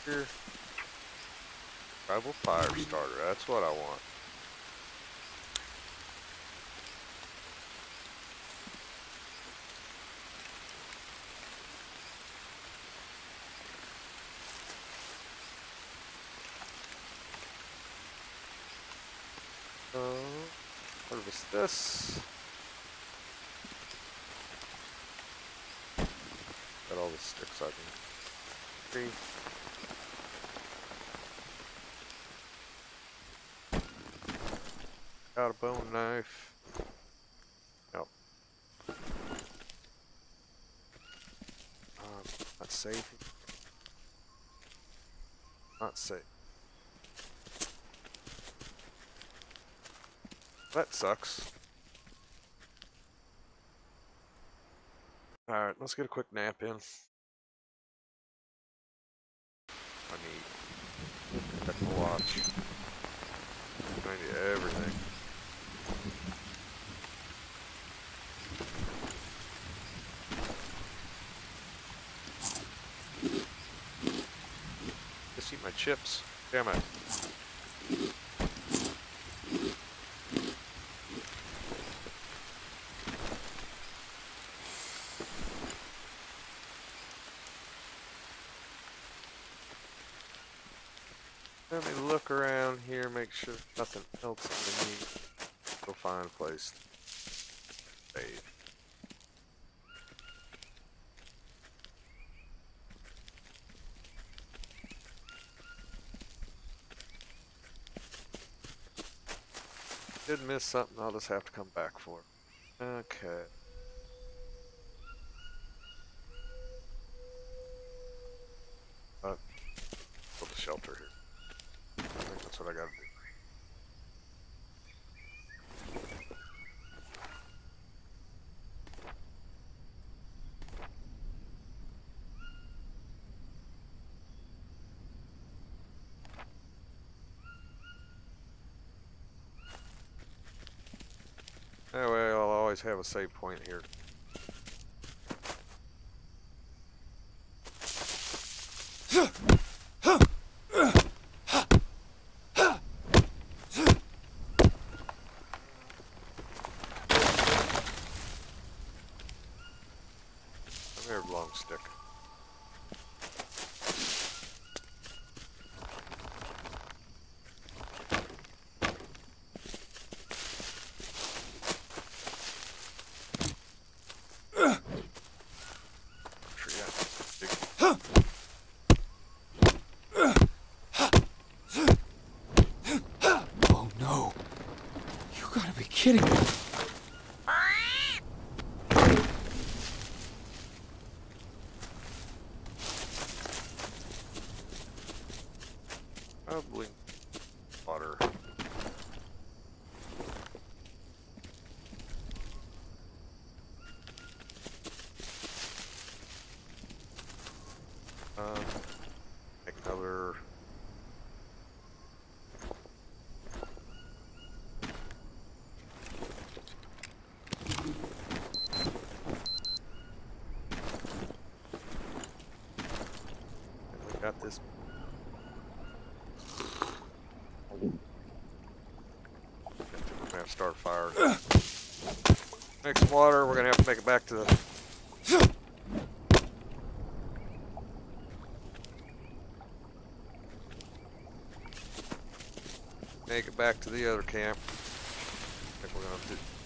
here. Tribal fire starter, that's what I want. Uh, harvest this. Got all the sticks I can tree. Got a bone knife. Yep. Um, not safe. Not safe. That sucks. Alright, let's get a quick nap in. I need the watch. I need everything. Just eat my chips. Damn it. Let me look around here, make sure nothing else underneath. Go find a place. Save. Did miss something, I'll just have to come back for. Okay. Uh, build a shelter here. That's what I gotta do. That way have a save point here. Come here, long stick. Sure, yeah. Big- Oh no. You gotta be kidding me. Probably water. Um, make another. And we got this We're gonna start fire. Make some water. We're gonna have to make it back to the. Make it back to the other camp. I think we're gonna do.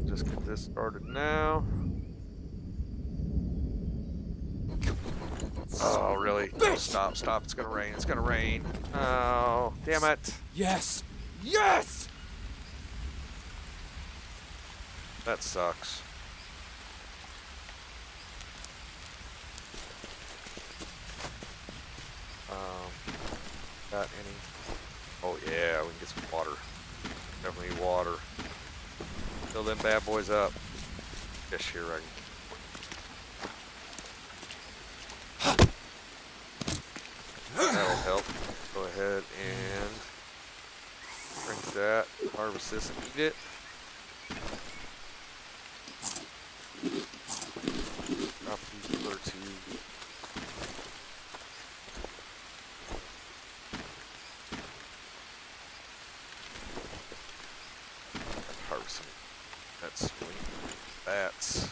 Ahead and just get this started now. Oh, really? No, stop, stop. It's gonna rain. It's gonna rain. Oh, damn it. Yes. Yes! That sucks. Um, got any? Oh yeah, we can get some water. Definitely need water. Fill boys up. Fish here, right? That'll help. Go ahead and drink that, harvest this and eat it. Drop these other two. Harvest some. That's sweet. Bats.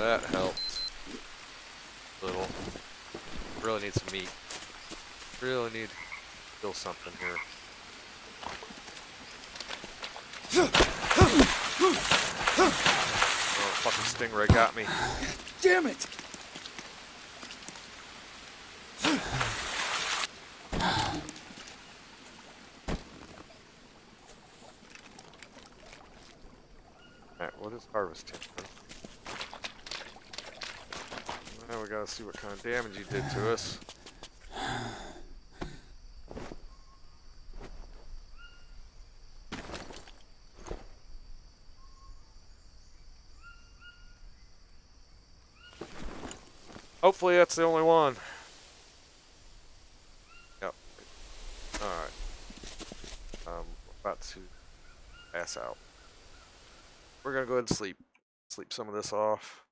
That helped. A little. Really need some meat. Really need to kill something here. Oh, fucking stingray got me. Damn it! Alright, what is harvesting? Now we gotta see what kind of damage he did to us. Hopefully that's the only one. Yep. Alright. Um, about to pass out. We're gonna go ahead and sleep. Sleep some of this off.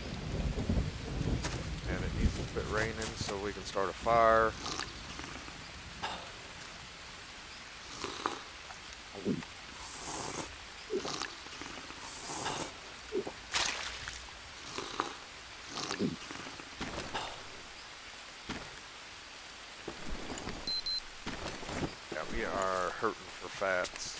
And it needs to quit raining so we can start a fire. Yeah, we are hurting for fats.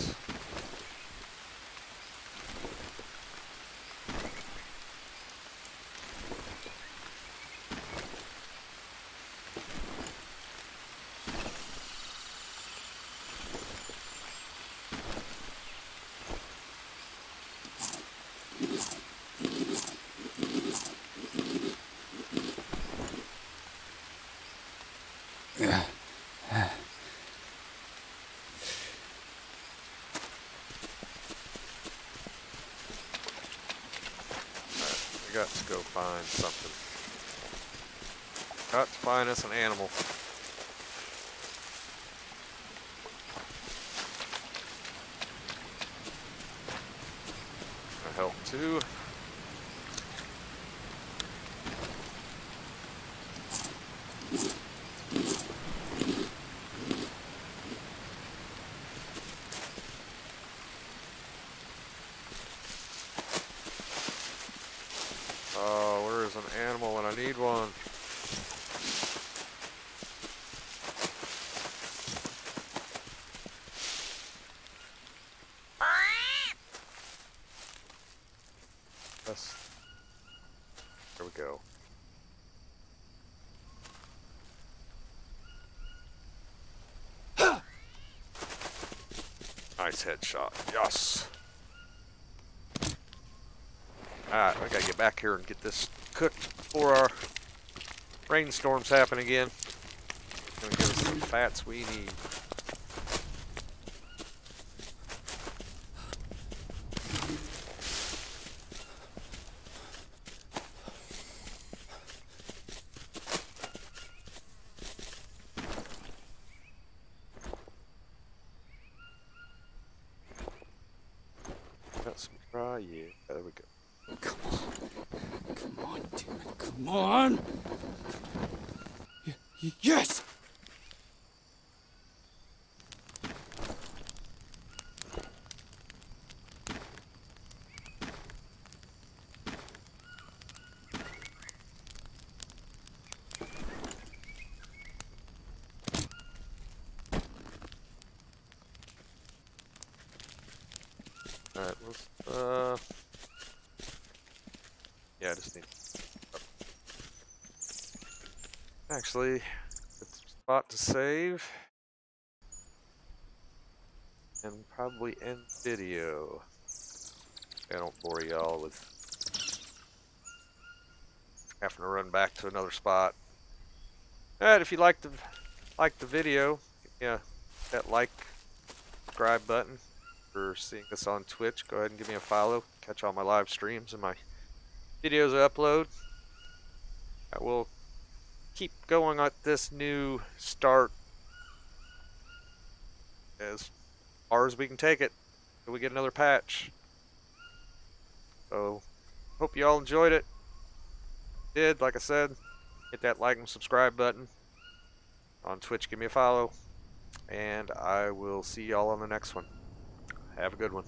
To go find something. Got to find us an animal. Help too. Oh, where is an animal when I need one? Yes. There we go. Nice headshot. Yes. Alright, I gotta get back here and get this cooked before our rainstorms happen again. Gonna give us some fats we need. Got some dry, yeah. There we go. Come on. Come on, damn it. Come on. Y- y- yes! Alright, let's, uh... Yeah, I just need... Actually, spot to save. And probably end video. I don't bore y'all with having to run back to another spot. Alright, if you liked the, liked the video, yeah, that like, subscribe button for seeing us on Twitch. Go ahead and give me a follow. Catch all my live streams and my videos I upload. I will keep going at this new start as far as we can take it till we get another patch. So, hope you all enjoyed it. Did, like I said, hit that like and subscribe button. On Twitch, give me a follow. And I will see y'all on the next one. Have a good one.